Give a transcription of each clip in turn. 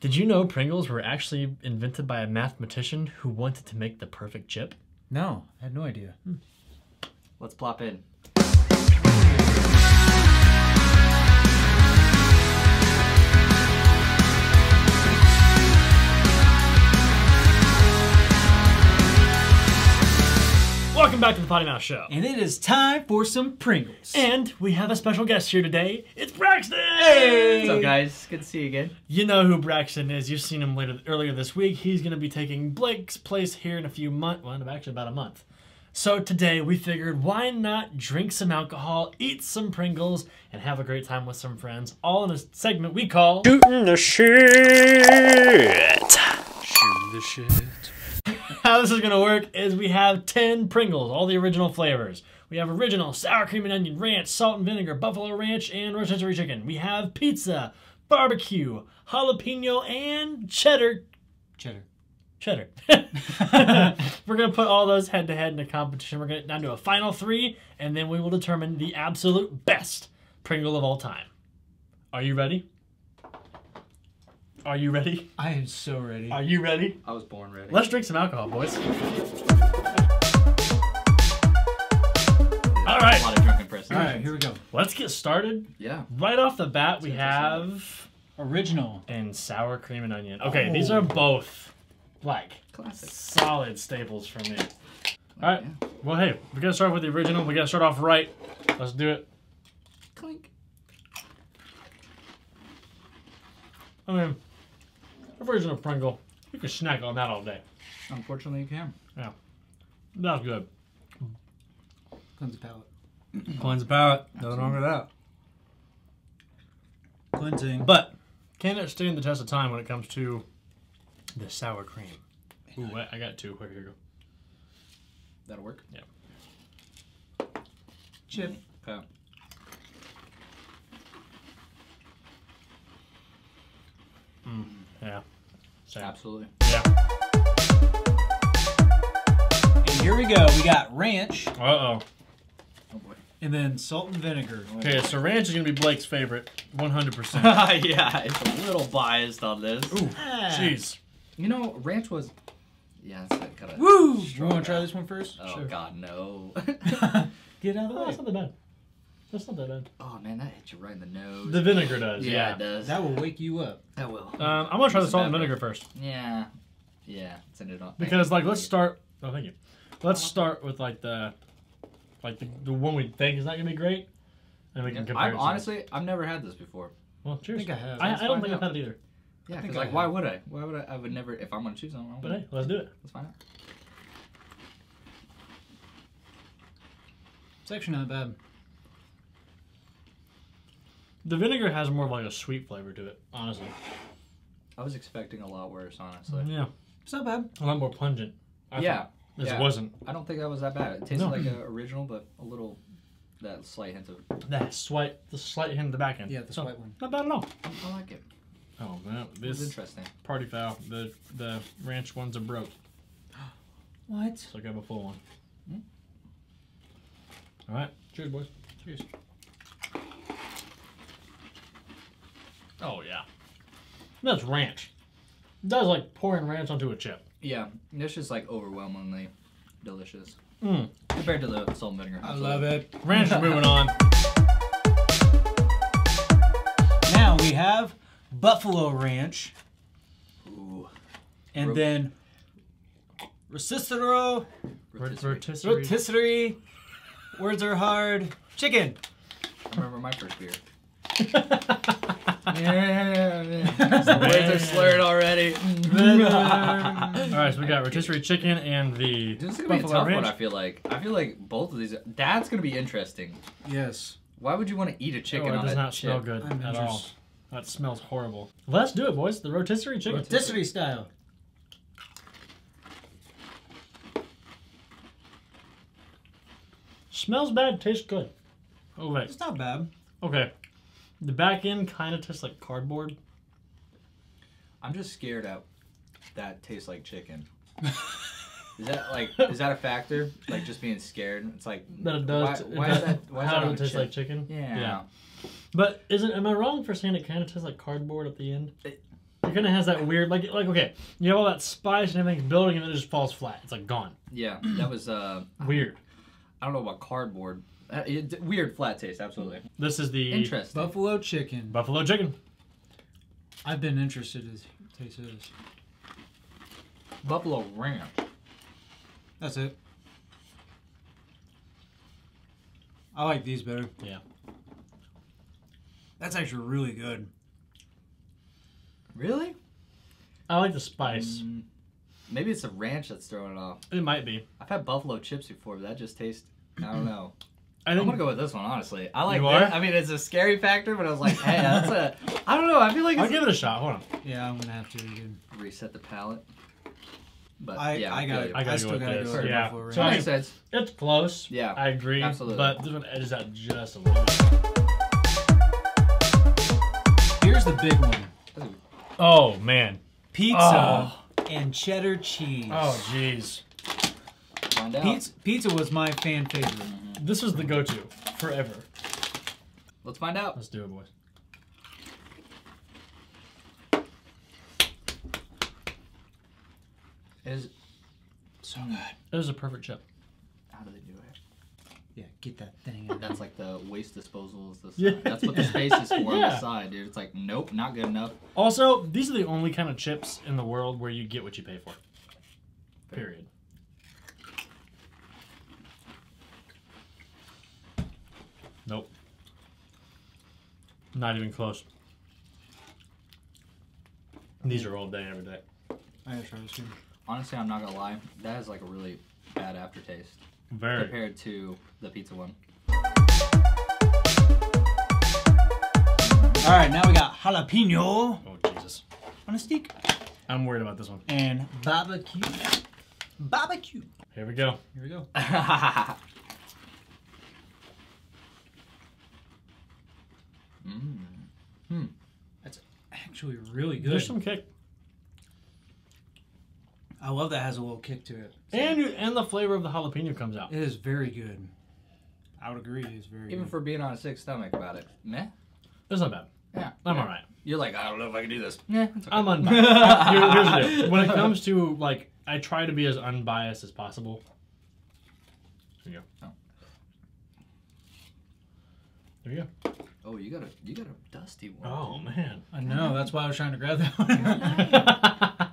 Did you know Pringles were actually invented by a mathematician who wanted to make the perfect chip? No, I had no idea. Hmm. Let's plop in. Welcome back to the Potty Mouth Show. And it is time for some Pringles. And we have a special guest here today. It's Braxton! What's up, guys? Good to see you again. You know who Braxton is. You've seen him later earlier this week. He's going to be taking Blake's place here in a few months. Well, actually, about a month. So today we figured why not drink some alcohol, eat some Pringles, and have a great time with some friends, all in a segment we call Shooting the shit. Shooting the shit. How this is gonna work is we have 10 Pringles, all the original flavors. We have original sour cream and onion, ranch, salt and vinegar, buffalo ranch, and rotisserie chicken. We have pizza, barbecue, jalapeno, and cheddar. Cheddar. Cheddar. We're gonna put all those head to head in a competition. We're gonna down to a final three, and then we will determine the absolute best Pringle of all time. Are you ready? Are you ready? I am so ready. Are you ready? I was born ready. Let's drink some alcohol, boys. All A lot of drunken press. All right, here we go. let's get started. Yeah. Right off the bat, we have Original. and sour cream and onion. Okay, Oh. these are oh. both like Classic. solid staples for me. Oh, All right. Yeah. Well, hey, we gotta start with the original. We gotta start off right. Let's do it. Clink. I mean, original Pringle. You can snack on that all day. Unfortunately, you can. Yeah. That's good. Cleanse the palate. Cleanse the palate. Nothing wrong with that. Cleansing. But can it stand the test of time when it comes to the sour cream? Ooh, I- I got two. Here you go. That'll work. Yeah. Chip. Okay. Yeah. Same. Absolutely. Yeah. And here we go. We got ranch Uh oh. Oh boy. and then salt and vinegar. Okay, so ranch is gonna be Blake's favorite, 100%. yeah, it's a little biased on this. Ooh, Ah. jeez. You know, ranch was. Yeah, it's like kind of. Woo! You want to try this one first? Oh God, no. Get out of the Oh, way. that's not that bad. That's not that bad. oh man, that hits you right in the nose. The vinegar does. yeah, Yeah. it does. That will wake you up. That will. Um, I'm gonna try the salt and vinegar first yeah. Yeah. Send it on. because, like, let's start. Oh, thank you. Let's start with like the, like the, the one we think is not gonna be great, and we can compare. I've it to- honestly, I've never had this before. well, cheers. think I have. I, I don't find think I've had it either. Yeah, think because like, why would I? Why would I? I would never. If I'm gonna choose something, But hey, let's do it. let's find out. It's actually not bad. The vinegar has more of like a sweet flavor to it, honestly. I was expecting a lot worse, honestly. Yeah, It's not bad. a lot more pungent. I Yeah, thought. This yeah. wasn't. I don't think that was that bad. It tasted No. like an original, but a little that slight hint of. That slight, the slight hint in the back end. Yeah, the So, white one. Not bad at all. I like it. Oh man, It was this interesting. party foul. The the ranch ones are broke, What? so I got a full one. Hmm. All right, cheers, boys. Cheers. Oh yeah, that's ranch. That is like pouring ranch onto a chip. Yeah, it's just like overwhelmingly delicious Mm. compared to the salt and vinegar. I love it. Ranch is moving on. Now we have buffalo ranch Ooh, and Ro- then rotisserie, rotisserie. Rotisserie. rotisserie. Words are hard. Chicken. I remember my first beer. Yeah. Words are slurred already. All right, so we got rotisserie chicken and the This is gonna be a buffalo tough ranch. one. I feel like. I feel like both of these. That's gonna be interesting. Yes. Why would you want to eat a chicken oh, it on does a not chip? smell good I'm at all. interested. That smells horrible. Let's do it, boys. The rotisserie chicken. Rotisserie style. Smells bad, tastes good. Oh wait. It's not bad. Okay. The back end kind of tastes like cardboard. I'm just scared out. That tastes like chicken. Is that like is that a factor? Like just being scared? It's like That it does. Why, it why does- is that? Why how does it taste like chicken? Yeah. Yeah. But isn't am I wrong for saying it kind of tastes like cardboard at the end? It It kind of has that weird, like, like okay, you have all that spice and everything's building, and then it just falls flat. It's like gone. Yeah, that was uh, Weird. I don't know about cardboard. Uh, it, weird flat taste, absolutely. This is the Interesting. Buffalo chicken. buffalo chicken. I've been interested to taste this. Buffalo ranch. That's it. I like these better. Yeah. That's actually really good. Really? I like the spice. Mm, maybe it's the ranch that's throwing it off. It might be. I've had buffalo chips before, but that just tastes. I don't know. I I'm think gonna go with this one, honestly. I like You that. are? I mean, it's a scary factor, but I was like, hey, that's a. I don't know. I feel like I'll it's give it a shot. Hold on. Yeah, I'm gonna have to again. reset the palette. But I yeah, I got you. I gotta go still with gotta this, go with yeah. Buffalo So I- Ranch. makes sense. It's close. Yeah, I agree. absolutely. But this one edges out just a little bit. Here's the big one: Oh man. pizza oh. and cheddar cheese. Oh jeez. Find out. Pizza, pizza was my fan favorite. Mm-hmm. This was the go-to forever. Let's find out. Let's do it, boys. Is So good. It was a perfect chip. how do they do it? Yeah, get that thing in. That's like the waste disposal is the Yeah. That's what the space is for on the side, dude. It's like, nope, not good enough. Also, these are the only kind of chips in the world where you get what you pay for. Period. Nope. Not even close. These are all day, every day. I gotta try this too. Honestly, I'm not gonna lie. That has like a really bad aftertaste Very. compared to the pizza one. All right, now we got jalapeno Oh Jesus. on a stick I'm worried about this one. and barbecue. Barbecue. Here we go. Here we go. Actually, really good. There's some kick, I love that it has a little kick to it. and you, and the flavor of the jalapeno comes out. It is very good. I would agree. It's very Even good. for being on a sick stomach about it, meh. It's not bad. Yeah, I'm yeah. all right. You're like, I don't know if I can do this. Yeah, it's okay. I'm unbiased. Here- here's the. When it comes to like, I try to be as unbiased as possible. There you go. Oh. There you go. Oh, you got a you got a dusty one. Oh man. I know. That's why I was trying to grab that one.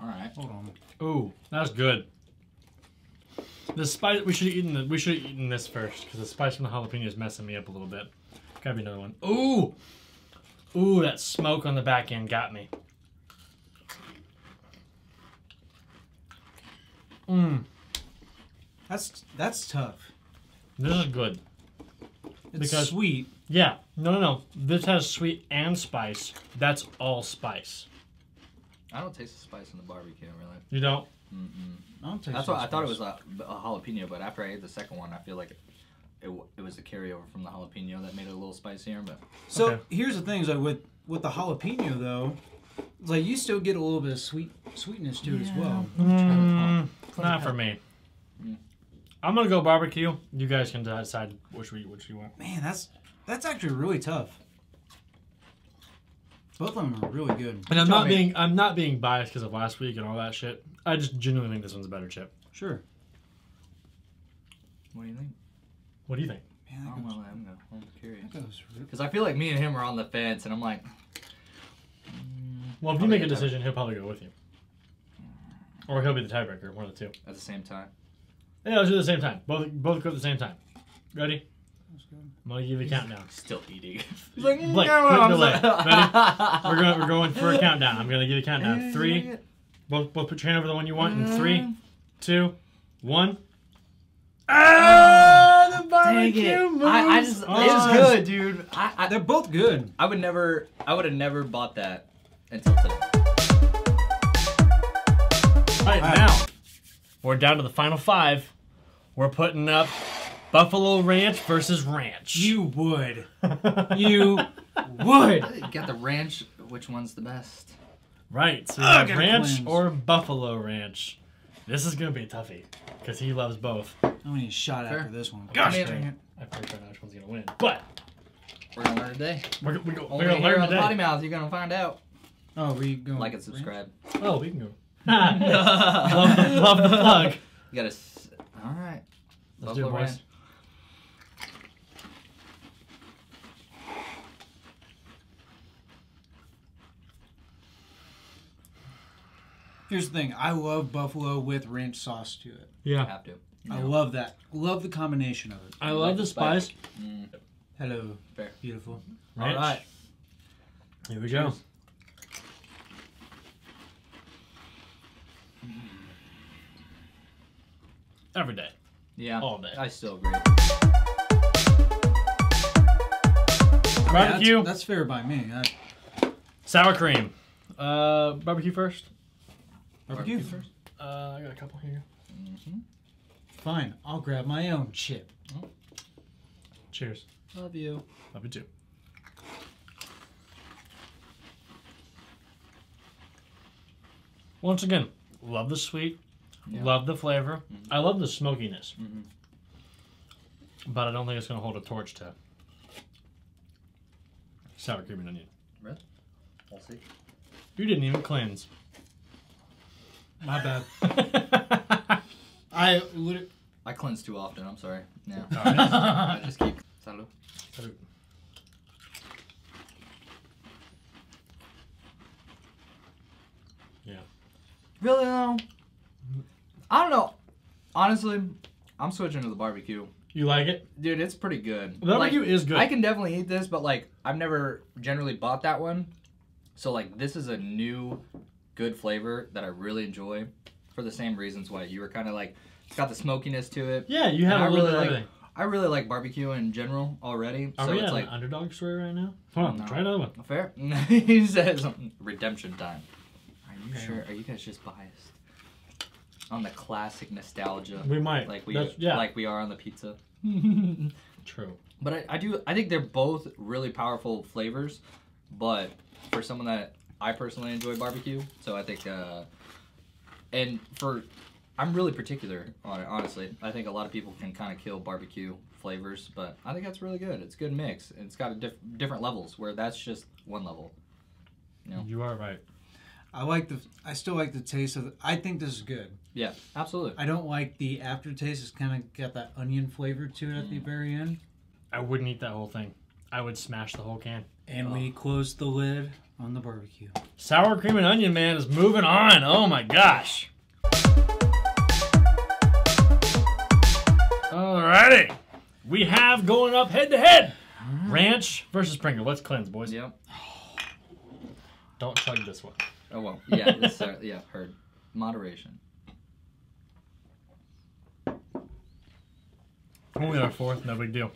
All right. Hold on. Ooh, that was good. The spice. We should have eaten. The, we should have eaten this first because the spice from the jalapeno is messing me up a little bit. Gotta be another one. Ooh, ooh, that smoke on the back end got me. Mmm, That's that's tough. this is good. It's Because- sweet. Yeah, no, no, no. This has sweet and spice. That's all spice. I don't taste the spice in the barbecue, really. You don't? Mm-mm. I don't taste That's the why I thought it was a, a jalapeno, but after I ate the second one, I feel like it, it, it was the carryover from the jalapeno that made it a little spicier. But So Okay. here's the thing: is like with with the jalapeno though, it's like you still get a little bit of sweet sweetness to it as well. Mm, not for me. I'm gonna go barbecue. You guys can decide which we which you want. Man, that's that's actually really tough. Both of them are really good. And I'm Tell not me. being I'm not being biased because of last week and all that shit. I just genuinely think this one's a better chip. Sure. what do you think? What do you think? I Man, don't that goes, know. I'm, gonna, I'm curious that goes really because I feel like me and him are on the fence, and I'm like, Well, if you make a a decision, he'll probably go with you, or he'll be the tiebreaker. One of the two. at the same time. Yeah, let's do it at the same time. Both both go at the same time. Ready? that's good. I'm gonna give you a countdown. Still eating. Blake, quick delay. We're going we're going for a countdown. I'm gonna give you a countdown. Three. Both both put your hand over the one you want. In three, two, one. Ah, the barbecue it! I, I just Oh. it's good, dude. I, I They're both good. I would never I would have never bought that until today. All right, now we're down to the final five. We're putting up Buffalo Ranch versus Ranch. You would. You would. You got the ranch. Which one's the best? right? So you Ugh, have Ranch cleanse. or Buffalo Ranch. This is gonna be a toughie because he loves both. I'm gonna need a shot Fair. after this one. Gosh Come dang here. it! I pretty sure which one's gonna win, but We're gonna learn today. we're, we go, Only we're gonna here learn on the potty today. mouth. You're gonna find out. Oh, we going Like and subscribe. Oh, we can go. love, the, love the plug. You gotta. s- All right. Let's do it, Buffalo boys. Ranch. Here's the thing. I love buffalo with ranch sauce to it. Yeah, Have to. I Yeah. love that. Love the combination of it. I You love like the the spice? spice. Mm. Hello. Fair. Beautiful. All Ranch. right. Here we go. Every day. Yeah. All day. I still agree. Barbecue, That's, that's fair by me. I, sour cream. Uh, barbecue first. barbecue. first. Uh, I got a couple here. hmm Fine. I'll grab my own chip. Cheers. Love you. Love you too. Once again, love the sweet, Yeah. love the flavor. Mhm. I love the smokiness, Mhm. but I don't think it's gonna hold a torch to sour cream and onion. Really? We'll see. You didn't even cleanse. My bad. I literally. I cleanse too often. I'm sorry. Yeah. Alright. I just keep. Salud. Really though? I don't know. Honestly, I'm switching to the barbecue. You like it? Dude, it's pretty good. The barbecue Like, is good. I can definitely eat this, but like I've never generally bought that one. So like this is a new good flavor that I really enjoy for the same reasons why you were kind of like it's got the smokiness to it. yeah, you have And a I little really bit of like- everything. I really like barbecue in general already. Are so we it's like an underdog story right now? Hold on, No. try another one. fair. he says redemption time. Are you Okay. sure? Are you guys just biased on the classic nostalgia? We might. like we That's, yeah. like we are on the pizza. True. But I, I do I think they're both really powerful flavors, but for someone that I personally enjoy barbecue, so I think uh and for I'm really particular on it, honestly. I think a lot of people can kind of kill barbecue flavors, but I think that's really good. It's a good mix. It's got a diff- different levels where that's just one level. No. You are right. I like the. I still like the taste of. The, I think this is good. Yeah, absolutely. I don't like the aftertaste. It's kind of got that onion flavor to it at the mm. very end. I wouldn't eat that whole thing. I would smash the whole can. And we oh. closed the lid on the barbecue. Sour cream and onion man is moving on. Oh my gosh. Alrighty. We have going up head to head. Mm-hmm. Ranch versus Pringle. Let's cleanse, boys. Yep. Don't chug this one. Oh well. Yeah. This, uh, yeah. Heard. Moderation. Only our fourth, no big deal.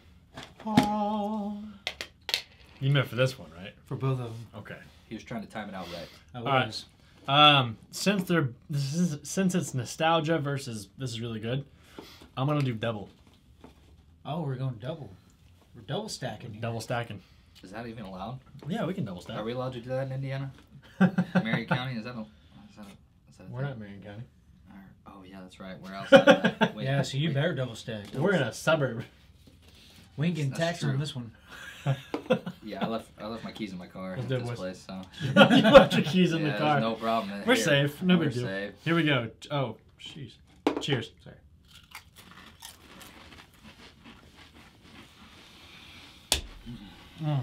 You meant for this one, right? For both of them. Okay. He was trying to time it out right. I right. was. Um, since they're this is, since it's nostalgia versus this is really good, I'm gonna do double, Oh, we're going double. We're double stacking here. double stacking. Is that even allowed? Yeah, we can double stack. Are we allowed to do that in Indiana? Marion County? Is that a? Is that a, is that a We're thing? not Marion County. Oh yeah, that's right. We're outside. that. Wait, Yeah, so you wait. better double stack. We're in a suburb. We ain't getting taxed on this one. Yeah, I left. I left my keys in my car Let's at this boys. place. So you left your keys in yeah, the car. no problem. We're here. safe. No We're big deal. safe. Here we go. Oh, jeez. Cheers. Sorry. Mm.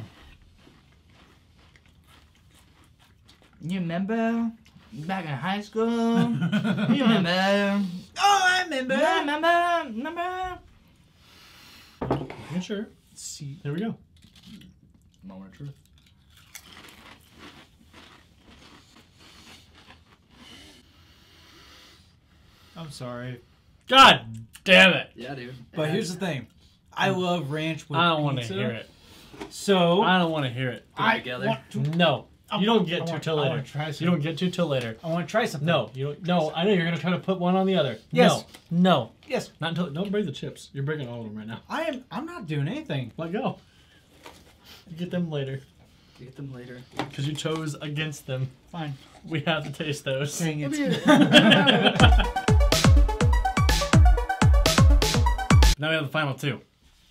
You remember back in high school? you remember? Oh, I remember. Yeah, remember? Remember? Yeah, sure. See, Here we go. Moment of truth. I'm sorry, God damn it. Yeah, dude. but here's the thing. I love ranch with I don't want to hear it. So I don't want to hear it. I together. want to. No. You don't get to till later. You don't get to till later. I want to try something. No, you don't. No, I know you're gonna try to put one on the other. Yes. No. No. Yes. Not until. Don't break the chips. You're breaking all of them right now. I am. I'm not doing anything. Let go. You get them later. You get them later. Because you chose against them. Fine. We have to taste those. Dang it. now we have the final two.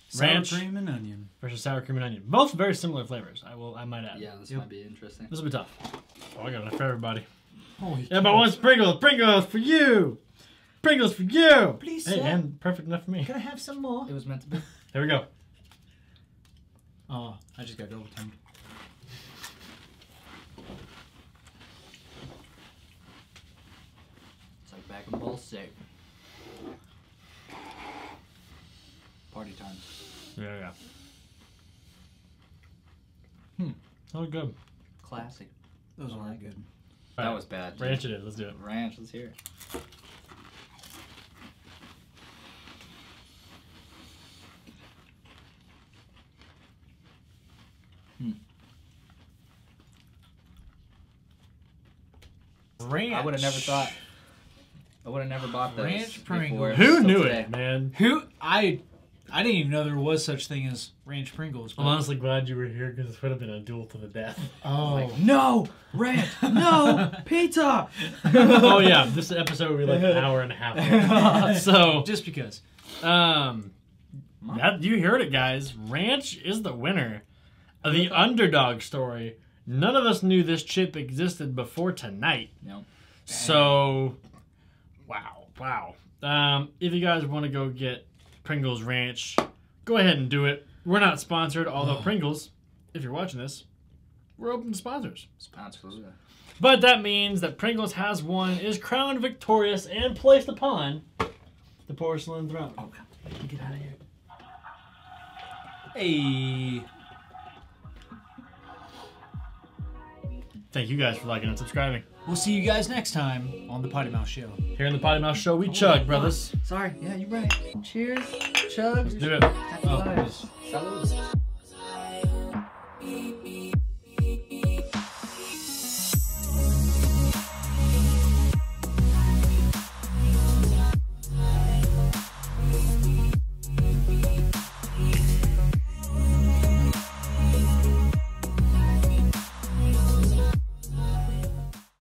Sour Ranch. cream and onion. versus sour cream and onion. Both very similar flavors. I will. I might add. Yeah, this Yep. might be interesting. This will be tough. Oh, I got enough for everybody. Holy Yeah, but one's Pringles. Pringles for you. Pringles for you. Please, Hey, sir. and perfect enough for me. Can I have some more? It was meant to be. Here we go. Oh, I just got double timed. It's like back in ball safe. Party time. Yeah, yeah. Hmm. Oh, good. Classic. Those I aren't like good. That Alright, was bad. dude. Ranch it. Let's do it. Ranch, let's hear it. Hmm. Ranch. I would have never thought. I would have never bought those. Ranch before Pringles. Who knew today. it, man? Who I I didn't even know there was such thing as ranch Pringles. I'm honestly glad you were here because this would have been a duel to the death. oh, No ranch. No pizza. oh yeah, this episode would be like an hour and a half. so, just because. um, that you heard it, guys. Ranch is the winner of the underdog story. None of us knew this chip existed before tonight. No. So, wow, wow. Um, if you guys want to go get Pringles Ranch, go ahead and do it. We're not sponsored, although Pringles, if you're watching this, we're open to sponsors. Absolutely. But that means that Pringles has won, is crowned victorious, and placed upon the porcelain throne. Oh, get out of here. Hey. Thank you guys for liking and subscribing. We'll see you guys next time on the Potty Mouth Show. Here in the Potty Mouth Show, we chug, brothers. Sorry. Yeah, you're right. Cheers. Chugs. Do it. Happy Oh, lives. Salud.